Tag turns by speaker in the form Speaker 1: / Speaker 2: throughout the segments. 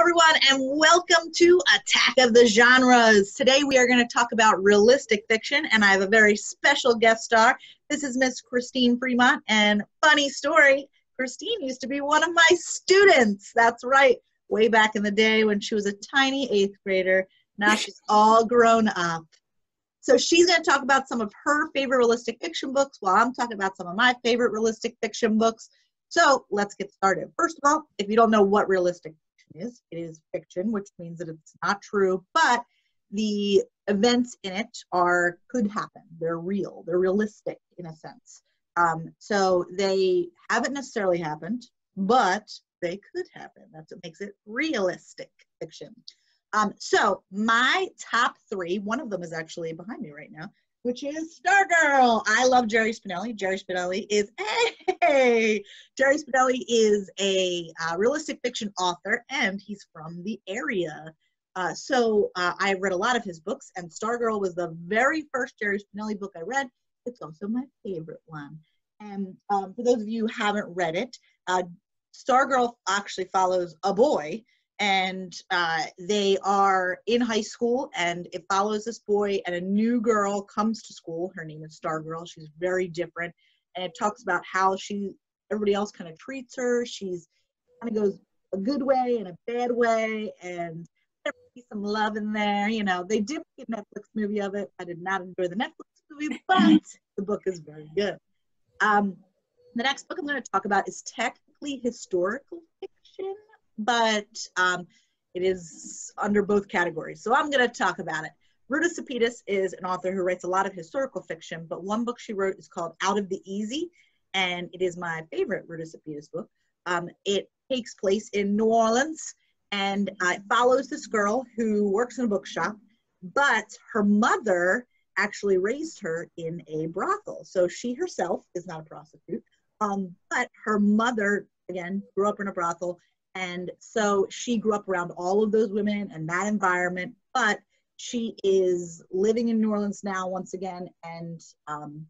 Speaker 1: everyone, and welcome to Attack of the Genres. Today we are going to talk about realistic fiction, and I have a very special guest star. This is Miss Christeyn Freemont, and funny story, Christeyn used to be one of my students. That's right, way back in the day when she was a tiny eighth grader. Now she's all grown up. So she's going to talk about some of her favorite realistic fiction books while I'm talking about some of my favorite realistic fiction books. So let's get started. First of all, if you don't know what realistic is, it is fiction, which means that it's not true, but the events in it are could happen. They're real. They're realistic in a sense. Um, so they haven't necessarily happened, but they could happen. That's what makes it realistic fiction. Um, so my top three, one of them is actually behind me right now, which is Stargirl. I love Jerry Spinelli. Jerry Spinelli is hey, Jerry Spinelli is a uh, realistic fiction author, and he's from the area. Uh, so uh, I read a lot of his books, and Stargirl was the very first Jerry Spinelli book I read. It's also my favorite one. And um, for those of you who haven't read it, uh, Stargirl actually follows a boy and uh, they are in high school and it follows this boy and a new girl comes to school. Her name is stargirl she's very different and it talks about how she everybody else kind of treats her. She's kind of goes a good way and a bad way and there's some love in there you know. They did make a netflix movie of it. I did not enjoy the netflix movie but the book is very good. Um, the next book i'm going to talk about is technically historical fiction but um, it is under both categories. So I'm going to talk about it. Ruta Sepetys is an author who writes a lot of historical fiction, but one book she wrote is called Out of the Easy, and it is my favorite Ruta Sepetys book. Um, it takes place in New Orleans, and uh, it follows this girl who works in a bookshop, but her mother actually raised her in a brothel. So she herself is not a prostitute, um, but her mother, again, grew up in a brothel and so she grew up around all of those women and that environment, but she is living in New Orleans now once again and um,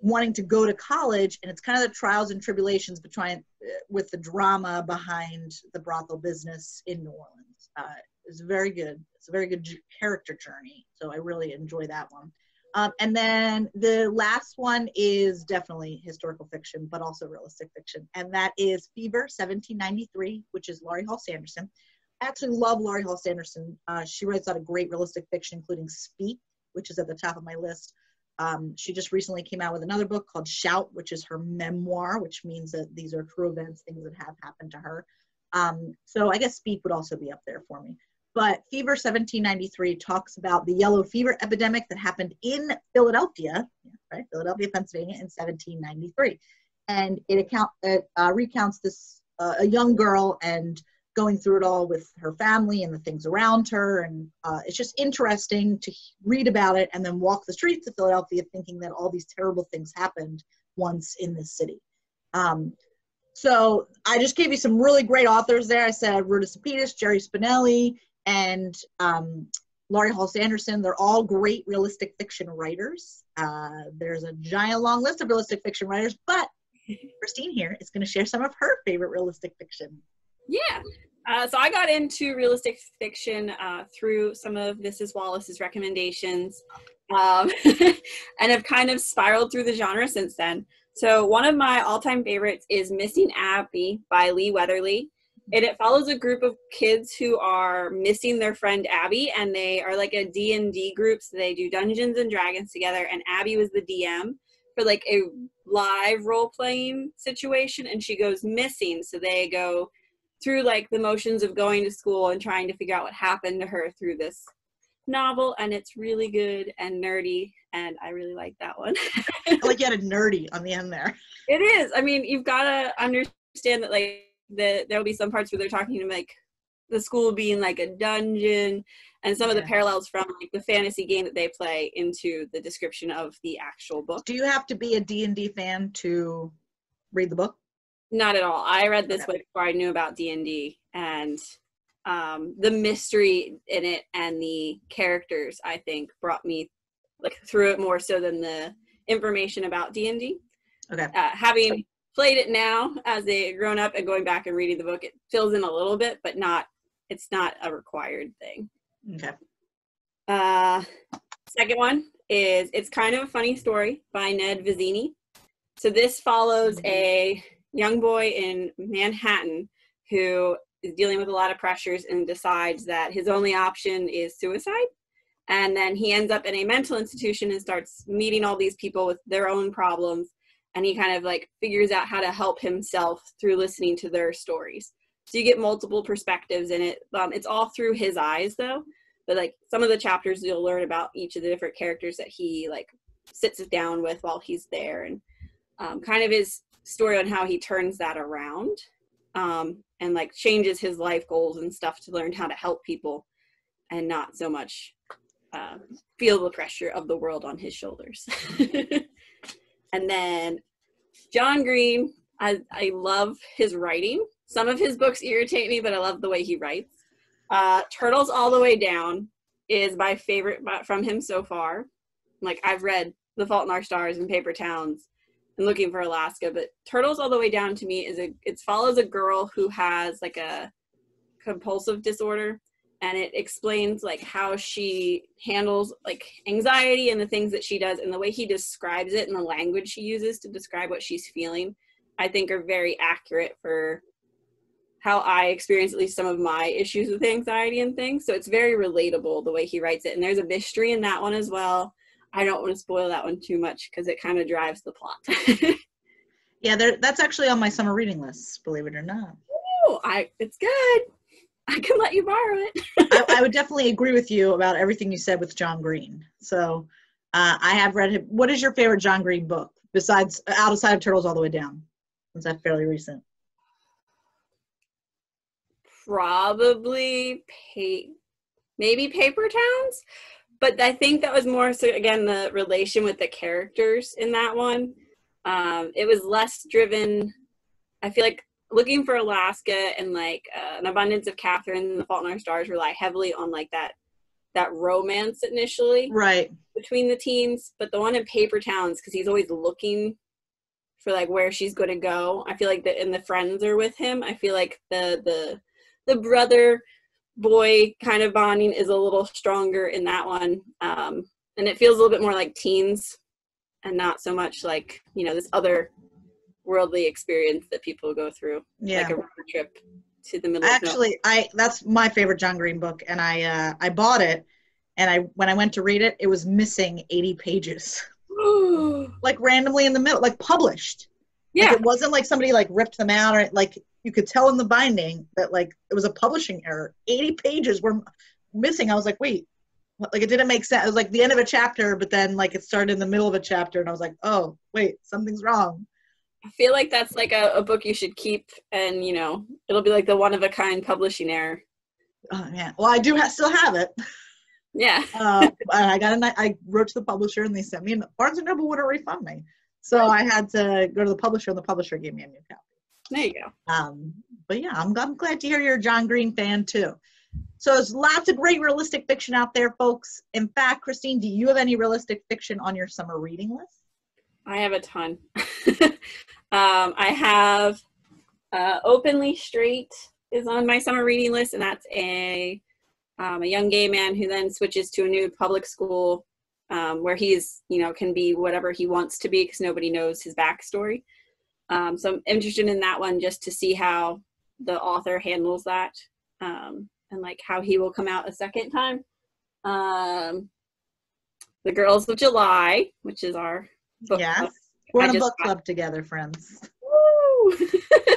Speaker 1: wanting to go to college. And it's kind of the trials and tribulations between, uh, with the drama behind the brothel business in New Orleans. Uh, it's very good. It's a very good character journey. So I really enjoy that one. Um, and then the last one is definitely historical fiction, but also realistic fiction. And that is Fever 1793, which is Laurie Halse Anderson. I actually love Laurie Halse Anderson. Uh, she writes a lot of great realistic fiction, including Speak, which is at the top of my list. Um, she just recently came out with another book called Shout, which is her memoir, which means that these are true events, things that have happened to her. Um, so I guess Speak would also be up there for me. But Fever 1793 talks about the yellow fever epidemic that happened in Philadelphia, right, Philadelphia, Pennsylvania, in 1793, and it account it uh, recounts this uh, a young girl and going through it all with her family and the things around her, and uh, it's just interesting to read about it and then walk the streets of Philadelphia, thinking that all these terrible things happened once in this city. Um, so I just gave you some really great authors there. I said Ruta Sepetys, Jerry Spinelli, and um, Laurie Halse Anderson. They're all great realistic fiction writers. Uh, there's a giant long list of realistic fiction writers, but Christeyn here is going to share some of her favorite realistic fiction.
Speaker 2: Yeah. Uh, so I got into realistic fiction uh, through some of Mrs. Wallace's recommendations um, and have kind of spiraled through the genre since then. So one of my all-time favorites is Missing Abby by Lee Weatherly and it follows a group of kids who are missing their friend abby and they are like a d&d group so they do dungeons and dragons together and abby was the dm for like a live role playing situation and she goes missing. So they go through like the motions of going to school and trying to figure out what happened to her through this novel and it's really good and nerdy and i really like that one.
Speaker 1: Like you had a nerdy on the end there.
Speaker 2: It is. I mean you've got to understand that like that there will be some parts where they're talking to like the school being like a dungeon and some yeah. of the parallels from like the fantasy game that they play into the description of the actual book.
Speaker 1: Do you have to be a D&D fan to read the book?
Speaker 2: Not at all. I read this okay. before I knew about D&D and um, the mystery in it and the characters I think brought me like through it more so than the information about D&D.
Speaker 1: Okay.
Speaker 2: Uh, having played it now as they grown up and going back and reading the book, it fills in a little bit, but not it's not a required thing.
Speaker 1: Okay.
Speaker 2: Uh, second one is it's kind of a funny story by Ned Vizzini. So this follows a young boy in Manhattan who is dealing with a lot of pressures and decides that his only option is suicide. And then he ends up in a mental institution and starts meeting all these people with their own problems. And he kind of like figures out how to help himself through listening to their stories. So you get multiple perspectives in it. Um, it's all through his eyes though. But like some of the chapters you'll learn about each of the different characters that he like sits down with while he's there and um, kind of his story on how he turns that around um, and like changes his life goals and stuff to learn how to help people and not so much uh, feel the pressure of the world on his shoulders. and then John Green, I, I love his writing. Some of his books irritate me, but I love the way he writes. Uh, Turtles All the Way Down is my favorite from him so far. Like I've read The Fault in Our Stars and Paper Towns and Looking for Alaska, but Turtles All the Way Down to me is a it follows a girl who has like a compulsive disorder and it explains like how she handles like anxiety and the things that she does and the way he describes it and the language she uses to describe what she's feeling i think are very accurate for how i experience at least some of my issues with anxiety and things. So it's very relatable the way he writes it and there's a mystery in that one as well. I don't want to spoil that one too much because it kind of drives the plot.
Speaker 1: Yeah that's actually on my summer reading list believe it or not.
Speaker 2: Oh i it's good I can let you borrow it.
Speaker 1: I, I, would definitely agree with you about everything you said with John Green. So uh, I have read him. What is your favorite John Green book besides outside of side of Turtles All the Way Down? Is that fairly recent?
Speaker 2: Probably pa- maybe Paper Towns, but I think that was more so again the relation with the characters in that one. Um, it was less driven. I feel like looking for Alaska and like uh, an abundance of Katherine and the Fault in Our Stars rely heavily on like that that romance initially,
Speaker 1: right,
Speaker 2: between the teens. But the one in Paper Towns, because he's always looking for like where she's going to go. I feel like that, and the friends are with him. I feel like the the the brother boy kind of bonding is a little stronger in that one, um, and it feels a little bit more like teens, and not so much like you know this other worldly experience that people go through.
Speaker 1: Yeah.
Speaker 2: Like a road trip to the middle
Speaker 1: Actually, I that's my favorite John Green book and I uh I bought it and I when I went to read it, it was missing 80 pages. like randomly in the middle, like published.
Speaker 2: Yeah.
Speaker 1: Like it wasn't like somebody like ripped them out or like you could tell in the binding that like it was a publishing error. 80 pages were missing. I was like, wait, like it didn't make sense. It was like the end of a chapter, but then like it started in the middle of a chapter, and I was like, oh wait, something's wrong.
Speaker 2: I feel like that's like a, a book you should keep, and you know, it'll be like the one of a kind publishing error.
Speaker 1: Oh yeah. Well, I do ha- still have it.
Speaker 2: Yeah.
Speaker 1: uh, I got a. I wrote to the publisher, and they sent me. And Barnes and Noble wouldn't refund me, so I had to go to the publisher, and the publisher gave me a new copy.
Speaker 2: There you go.
Speaker 1: Um, but yeah, I'm, I'm glad to hear you're a John Green fan too. So there's lots of great realistic fiction out there, folks. In fact, Christeyn, do you have any realistic fiction on your summer reading list?
Speaker 2: I have a ton. Um, I have uh, Openly Straight is on my summer reading list, and that's a um, a young gay man who then switches to a new public school um, where he's you know can be whatever he wants to be because nobody knows his backstory. Um, so I'm interested in that one just to see how the author handles that um, and like how he will come out a second time. Um, the Girls of July, which is our book
Speaker 1: yes. We're in a book club together, friends.
Speaker 2: uh,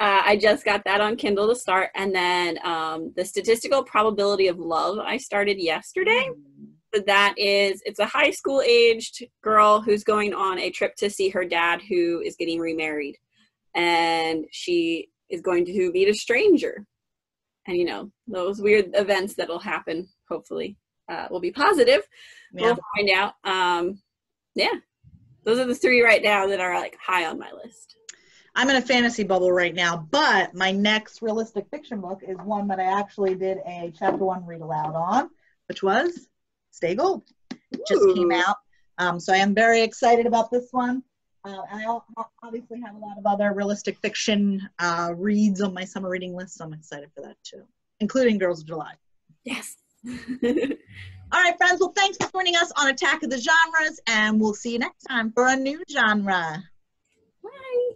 Speaker 2: I just got that on Kindle to start, and then um, the statistical probability of love I started yesterday. Mm. So that is, it's a high school aged girl who's going on a trip to see her dad who is getting remarried, and she is going to meet a stranger, and you know those weird events that'll happen. Hopefully, uh, will be positive. Yeah. We'll find out. Um, yeah, those are the three right now that are like high on my list.
Speaker 1: I'm in a fantasy bubble right now, but my next realistic fiction book is one that I actually did a chapter one read aloud on, which was Stay Gold. It just came out. Um, so I am very excited about this one. Uh, I obviously have a lot of other realistic fiction uh, reads on my summer reading list, so I'm excited for that too. including Girls of July.
Speaker 2: Yes.
Speaker 1: All right, friends. Well, thanks for joining us on Attack of the Genres, and we'll see you next time for a new genre. Bye.